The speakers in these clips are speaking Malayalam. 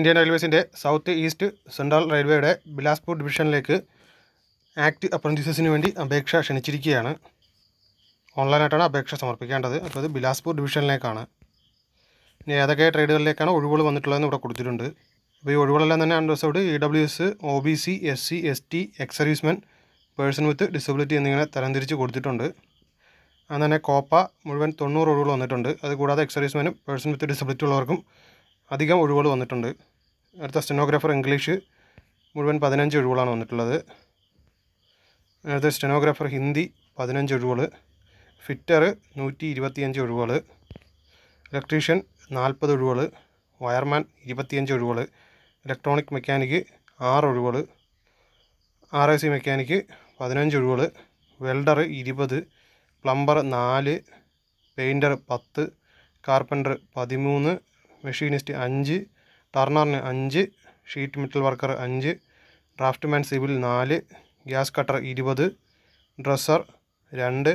ഇന്ത്യൻ റെയിൽവേസിന്റെ സൗത്ത് ഈസ്റ്റ് സെൻട്രൽ റെയിൽവേയുടെ ബിലാസ്പൂർ ഡിവിഷനിലേക്ക് ആക്ട് അപ്രന്റീസസിന് വേണ്ടി അപേക്ഷ ക്ഷണിച്ചിരിക്കുകയാണ്. ഓൺലൈനായിട്ടാണ് അപേക്ഷ സമർപ്പിക്കേണ്ടത്. അപ്പോൾ ഇത് ബിലാസ്പൂർ ഡിവിഷനിലേക്കാണ്. ഇനി ഏതൊക്കെ ട്രേഡുകളിലേക്കാണ് ഒഴിവുകൾ വന്നിട്ടുള്ളതെന്ന് ഇവിടെ കൊടുത്തിട്ടുണ്ട്. അപ്പോൾ ഈ ഒഴിവുകളെല്ലാം തന്നെ unreserved E W S O B C S C S T ex servicemen person with disability എന്നിങ്ങനെ തരംതിരിച്ച് കൊടുത്തിട്ടുണ്ട്. അങ്ങനെ തന്നെ കോപ്പ മുഴുവൻ തൊണ്ണൂറ് ഒഴിവുകൾ വന്നിട്ടുണ്ട്. അതുകൂടാതെ എക്സ് സർവീസ്മാനും പേഴ്സൺ വിത്ത് ഡിസബിലിറ്റി ഉള്ളവർക്കും അധികം ഒഴിവുകൾ വന്നിട്ടുണ്ട്. അടുത്ത സ്റ്റെനോഗ്രാഫർ ഇംഗ്ലീഷ് മുഴുവൻ പതിനഞ്ച് ഒഴിവുകളാണ് വന്നിട്ടുള്ളത്. അടുത്ത സ്റ്റെനോഗ്രാഫർ ഹിന്ദി പതിനഞ്ച് ഒഴിവുകൾ ഫിറ്റർ നൂറ്റി ഇരുപത്തിയഞ്ച് ഒഴിവുകൾ ഇലക്ട്രീഷ്യൻ നാൽപ്പത് ഒഴിവുകൾ വയർമാൻ ഇരുപത്തിയഞ്ച് ഒഴിവുകൾ ഇലക്ട്രോണിക് മെക്കാനിക്ക് ആറ് ഒഴിവുകൾ ആർ ഐ സി മെക്കാനിക്ക് പതിനഞ്ച് ഒഴിവുകൾ വെൽഡർ ഇരുപത് പ്ലംബർ നാല് പെയിന്റർ പത്ത് കാർപ്പന്റർ പതിമൂന്ന് മെഷീനിസ്റ്റ് അഞ്ച് ടർണറിന് അഞ്ച് ഷീറ്റ് മെറ്റൽ വർക്കർ അഞ്ച് ഡ്രാഫ്റ്റ്മാൻ സിവിൽ നാല് ഗ്യാസ് കട്ടർ ഇരുപത് ഡ്രസ്സർ രണ്ട്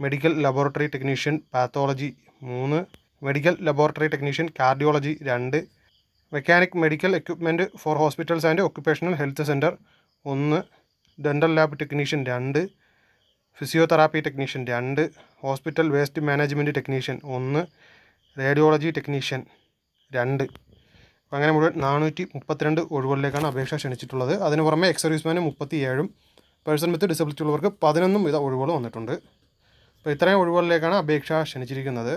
മെഡിക്കൽ ലബോറട്ടറി ടെക്നീഷ്യൻ പാത്തോളജി മൂന്ന് മെഡിക്കൽ ലബോറട്ടറി ടെക്നീഷ്യൻ കാർഡിയോളജി രണ്ട് mechanic medical equipment for hospitals and occupational health centre ഒന്ന് ഡെന്റൽ ലാബ് ടെക്നീഷ്യൻ രണ്ട് ഫിസിയോതെറാപ്പി ടെക്നീഷ്യൻ രണ്ട് ഹോസ്പിറ്റൽ വേസ്റ്റ് മാനേജ്മെന്റ് ടെക്നീഷ്യൻ ഒന്ന് റേഡിയോളജി ടെക്നീഷ്യൻ രണ്ട്. അപ്പോൾ അങ്ങനെ മുഴുവൻ നാനൂറ്റി മുപ്പത്തിരണ്ട് ഒഴിവുകളിലേക്കാണ് അപേക്ഷ ക്ഷണിച്ചിട്ടുള്ളത്. അതിന് പുറമെ എക്സ് സർവീസ്മാന് മുപ്പത്തി ഏഴും പേഴ്സൺ വിത്ത് ഡിസബിലിറ്റി ഉള്ളവർക്ക് പതിനൊന്നും വിധ ഒഴിവുകൾ വന്നിട്ടുണ്ട്. അപ്പോൾ ഇത്രയും ഒഴിവുകളിലേക്കാണ് അപേക്ഷ ക്ഷണിച്ചിരിക്കുന്നത്.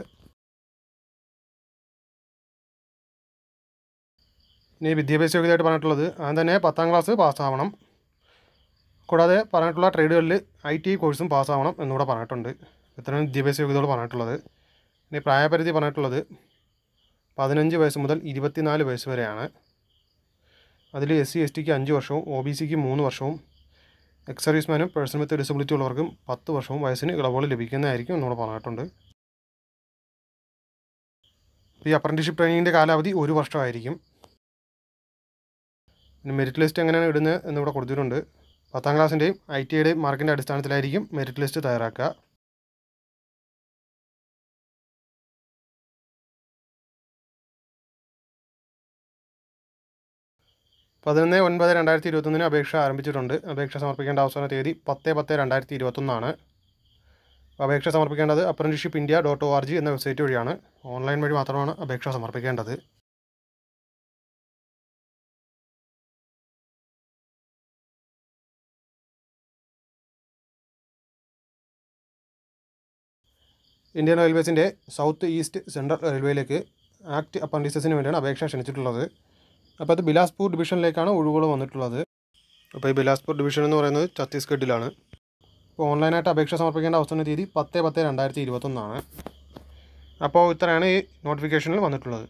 ഇനി വിദ്യാഭ്യാസ യോഗ്യതയായിട്ട് പറഞ്ഞിട്ടുള്ളത് അത് തന്നെ പത്താം ക്ലാസ് പാസ്സാവണം. കൂടാതെ പറഞ്ഞിട്ടുള്ള ട്രേഡുകളിൽ ഐ ടി കോഴ്സും പാസ്സാവണം എന്നുകൂടെ പറഞ്ഞിട്ടുണ്ട്. ഇത്രയും വിദ്യാഭ്യാസ യോഗ്യതകൾ പറഞ്ഞിട്ടുള്ളത്. ഇനി പ്രായപരിധി പറഞ്ഞിട്ടുള്ളത് പതിനഞ്ച് വയസ്സ് മുതൽ ഇരുപത്തിനാല് വയസ്സ് വരെയാണ്. അതിൽ എസ് സി എസ് ടിക്ക് അഞ്ച് വർഷവും ഒ ബി സിക്ക് മൂന്ന് വർഷവും എക്സ് സർവീസ്മാനും പേഴ്സൺ വിത്ത് ഡിസബിലിറ്റി ഉള്ളവർക്കും പത്ത് വർഷവും വയസ്സിന് ഇളവുകൾ ലഭിക്കുന്നതായിരിക്കും എന്നോട് പറഞ്ഞിട്ടുണ്ട്. ഈ അപ്രന്റീഷിപ്പ് ട്രെയിനിങ്ങിന്റെ കാലാവധി ഒരു വർഷമായിരിക്കും. പിന്നെ മെറിറ്റ് ലിസ്റ്റ് എങ്ങനെയാണ് ഇടുന്നത് എന്നിവിടെ കൊടുത്തിട്ടുണ്ട്. പത്താം ക്ലാസ്സിന്റെയും ഐ ടി ഐയുടെയും മാർക്കിന്റെ അടിസ്ഥാനത്തിലായിരിക്കും മെറിറ്റ് ലിസ്റ്റ് തയ്യാറാക്കുക. പതിനൊന്ന് ഒൻപത് രണ്ടായിരത്തി ഇരുപത്തൊന്നിന് അപേക്ഷ ആരംഭിച്ചിട്ടുണ്ട്. അപേക്ഷ സമർപ്പിക്കേണ്ട അവസാന തീയതി പത്ത് പത്ത് രണ്ടായിരത്തി ഇരുപത്തൊന്നാണ്. അപേക്ഷ സമർപ്പിക്കേണ്ടത് apprenticeship India dot O R G എന്ന വെബ്സൈറ്റ് വഴിയാണ്. ഓൺലൈൻ വഴി മാത്രമാണ് അപേക്ഷ സമർപ്പിക്കേണ്ടത്. ഇന്ത്യൻ റെയിൽവേസിന്റെ സൗത്ത് ഈസ്റ്റ് സെൻട്രൽ റെയിൽവേയിലേക്ക് ആക്ട് അപ്രന്റീസസിന് വേണ്ടിയാണ് അപേക്ഷ ക്ഷണിച്ചിട്ടുള്ളത്. അപ്പോൾ അത് ബിലാസ്പൂർ ഡിവിഷനിലേക്കാണ് ഒഴിവുകൾ വന്നിട്ടുള്ളത്. അപ്പോൾ ഈ ബിലാസ്പൂർ ഡിവിഷൻ എന്ന് പറയുന്നത് ഛത്തീസ്ഗഡിലാണ്. അപ്പോൾ ഓൺലൈനായിട്ട് അപേക്ഷ സമർപ്പിക്കേണ്ട അവസാന തീയതി പത്ത് പത്ത് രണ്ടായിരത്തി ഇരുപത്തൊന്നാണ്. അപ്പോൾ ഇത്രയാണ് ഈ നോട്ടിഫിക്കേഷനിൽ വന്നിട്ടുള്ളത്.